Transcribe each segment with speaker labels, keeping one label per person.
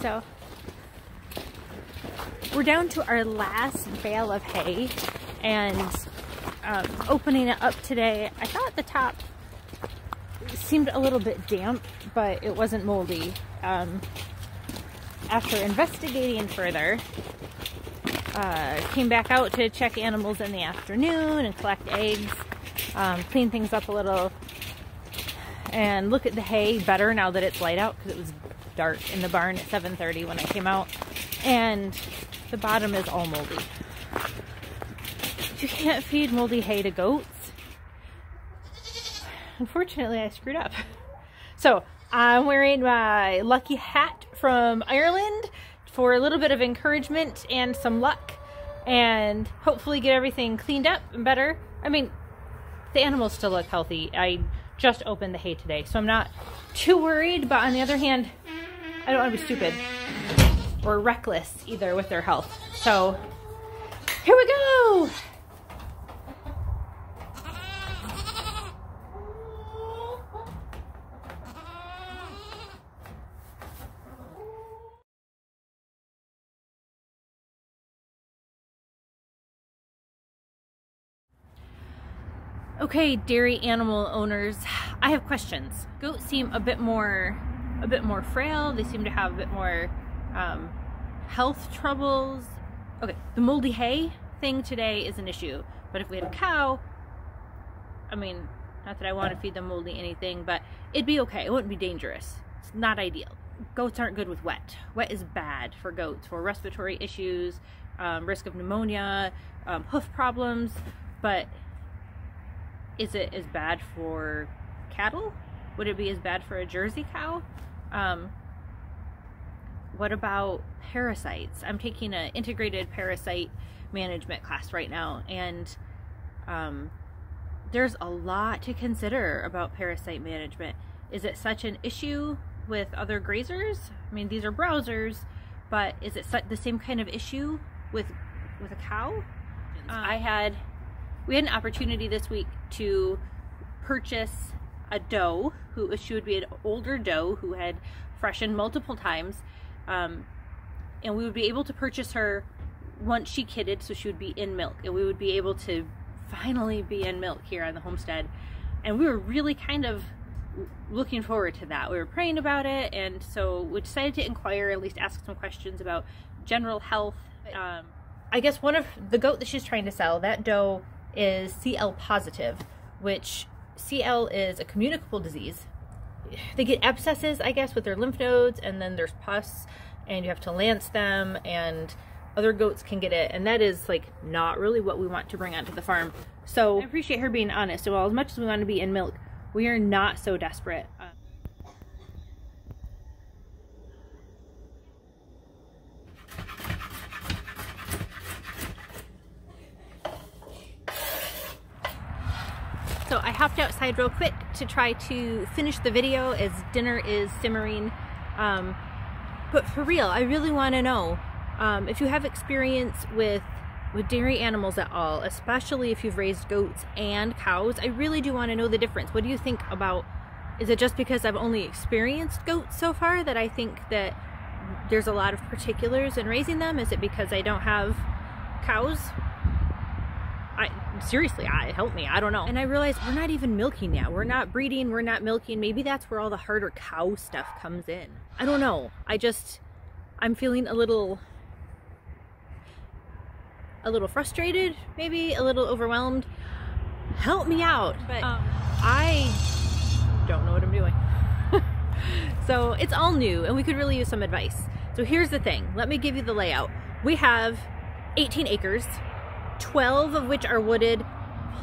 Speaker 1: So we're down to our last bale of hay and um, opening it up today. I thought the top seemed a little bit damp, but it wasn't moldy. Um, after investigating further, uh, came back out to check animals in the afternoon and collect eggs, um, clean things up a little, and look at the hay better now that it's light out because it was dark in the barn at 7.30 when I came out. And the bottom is all moldy. You can't feed moldy hay to goats. Unfortunately, I screwed up. So I'm wearing my lucky hat from Ireland for a little bit of encouragement and some luck and hopefully get everything cleaned up and better. I mean, the animals still look healthy. I just opened the hay today, so I'm not too worried, but on the other hand, I don't want to be stupid or reckless either with their health. So here we go. Okay, dairy animal owners, I have questions. Goats seem a bit more, a bit more frail. They seem to have a bit more um, health troubles. Okay, the moldy hay thing today is an issue, but if we had a cow, I mean, not that I want to feed them moldy anything, but it'd be okay. It wouldn't be dangerous. It's not ideal. Goats aren't good with wet. Wet is bad for goats for respiratory issues, um, risk of pneumonia, um, hoof problems, but is it as bad for cattle? Would it be as bad for a Jersey cow? Um, what about parasites? I'm taking an integrated parasite management class right now, and um, there's a lot to consider about parasite management. Is it such an issue with other grazers? I mean, these are browsers, but is it the same kind of issue with with a cow? I had we had an opportunity this week to purchase a doe who she would be an older doe who had freshened multiple times um, and we would be able to purchase her once she kidded so she would be in milk and we would be able to finally be in milk here on the homestead. And we were really kind of looking forward to that. We were praying about it and so we decided to inquire at least ask some questions about general health. Um, i guess one of the goat that she's trying to sell that doe is CL positive, which CL is a communicable disease. They get abscesses, I guess, with their lymph nodes, and then there's pus, and you have to lance them, and other goats can get it, and that is like not really what we want to bring onto the farm. So I appreciate her being honest. Well, as much as we want to be in milk, we are not so desperate. Uh, So I hopped outside real quick to try to finish the video as dinner is simmering. Um, but for real, I really want to know um, if you have experience with with dairy animals at all, especially if you've raised goats and cows. I really do want to know the difference. What do you think about, is it just because I've only experienced goats so far that I think that there's a lot of particulars in raising them? Is it because I don't have cows? I seriously, I help me. I don't know. And I realized we're not even milking yet. We're not breeding. We're not milking. Maybe that's where all the harder cow stuff comes in. I don't know. I just, I'm feeling a little, a little frustrated, maybe a little overwhelmed. Help me out. But um, I don't know what I'm doing. so it's all new and we could really use some advice. So here's the thing. Let me give you the layout. We have 18 acres 12 of which are wooded,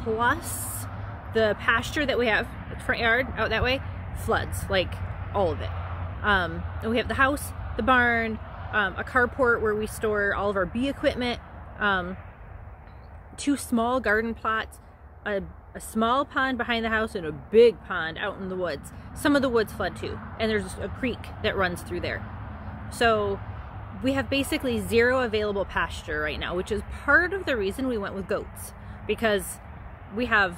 Speaker 1: plus the pasture that we have, front yard out that way, floods, like all of it. Um, and we have the house, the barn, um, a carport where we store all of our bee equipment, um, two small garden plots, a, a, small pond behind the house, and a big pond out in the woods. Some of the woods flood too, and there's a creek that runs through there. So we have basically zero available pasture right now, which is part of the reason we went with goats because we have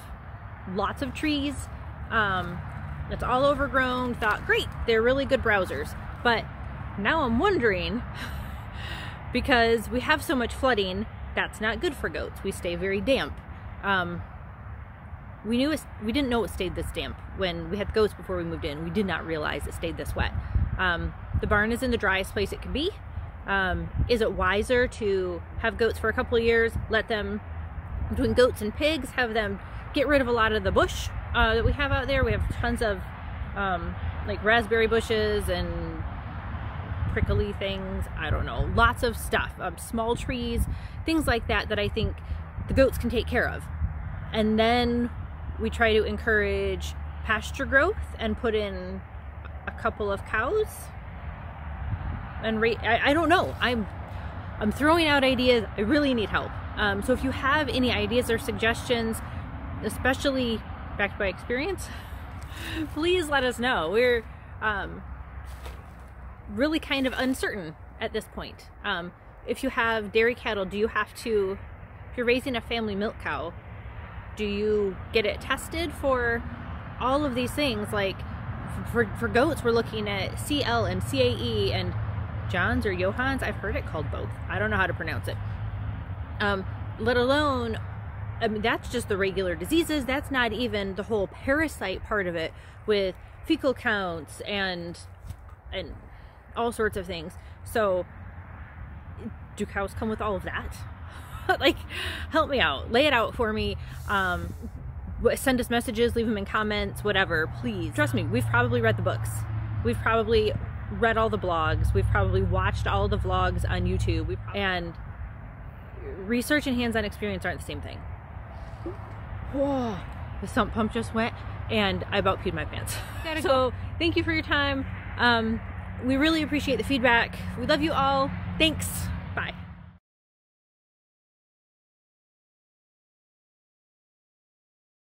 Speaker 1: lots of trees. Um, it's all overgrown. Thought, great, they're really good browsers, but now I'm wondering because we have so much flooding, that's not good for goats. We stay very damp. Um, we knew it, we didn't know it stayed this damp when we had goats before we moved in. We did not realize it stayed this wet. Um, the barn is in the driest place it can be. Um, is it wiser to have goats for a couple years, let them, between goats and pigs, have them get rid of a lot of the bush uh, that we have out there? We have tons of um, like raspberry bushes and prickly things. I don't know, lots of stuff, um, small trees, things like that that I think the goats can take care of. And then we try to encourage pasture growth and put in a couple of cows. And rate, I, I don't know. I'm I'm throwing out ideas. I really need help. Um, so if you have any ideas or suggestions, especially backed by experience, please let us know. We're um, really kind of uncertain at this point. Um, if you have dairy cattle, do you have to, if you're raising a family milk cow, do you get it tested for all of these things? Like for, for goats, we're looking at CL and CAE and Johne's or Johan's. I've heard it called both. I don't know how to pronounce it. Um, let alone, I mean, that's just the regular diseases. That's not even the whole parasite part of it with fecal counts and and all sorts of things. So, do cows come with all of that? like, help me out. Lay it out for me. Um, send us messages, leave them in comments, whatever. Please. Trust me, we've probably read the books. We've probably read all the blogs. We've probably watched all the vlogs on YouTube. and research and hands-on experience aren't the same thing. Whoa, the sump pump just went and I about peed my pants. so thank you for your time. Um, we really appreciate the feedback. We love you all. Thanks.